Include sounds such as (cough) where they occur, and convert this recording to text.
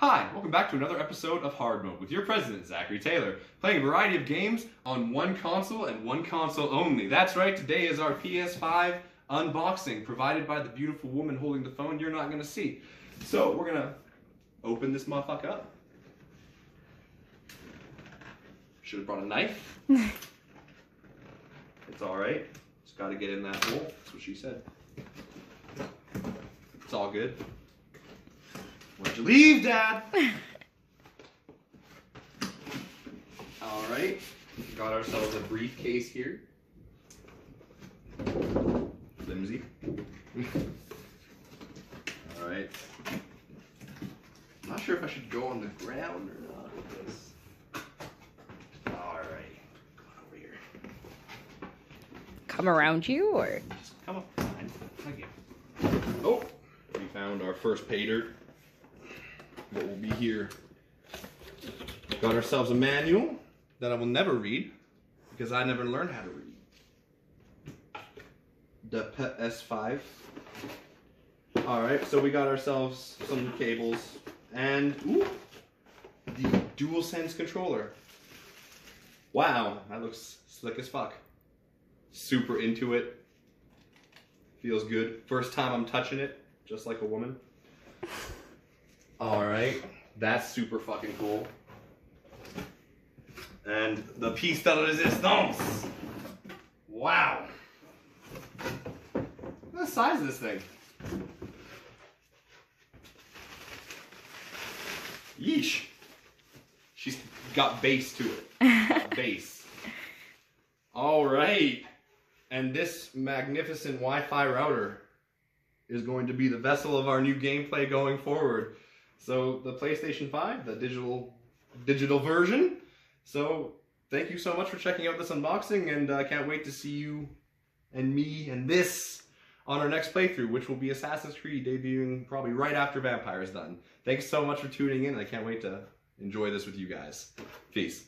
Hi, welcome back to another episode of Hard Mode with your president, Zachary Taylor, playing a variety of games on one console and one console only. That's right, today is our PS5 unboxing provided by the beautiful woman holding the phone you're not going to see. So, we're going to open this motherfucker up. Should have brought a knife. (laughs) it's alright. Just got to get in that hole. That's what she said. It's all good. Where'd you leave, Dad? (laughs) All right, got ourselves a briefcase here. Flimsy. All right. I'm not sure if I should go on the ground or not with this. All right, come over here. Come around you or? Just come up. Fine. Thank you. Oh, we found our first pay dirt. What will be here? Got ourselves a manual that I will never read because I never learned how to read. The Pet S5. All right, so we got ourselves some cables and ooh, the DualSense controller. Wow, that looks slick as fuck. Super into it. Feels good. First time I'm touching it, just like a woman. All right, that's super fucking cool. And the piece de resistance. Wow. Look at the size of this thing. Yeesh. She's got base to it. (laughs) base. All right. And this magnificent Wi-Fi router is going to be the vessel of our new gameplay going forward. So the PlayStation 5, the digital digital version. So thank you so much for checking out this unboxing, and I uh, can't wait to see you and me and this on our next playthrough, which will be Assassin's Creed debuting probably right after Vampire's done. Thanks so much for tuning in, and I can't wait to enjoy this with you guys. Peace.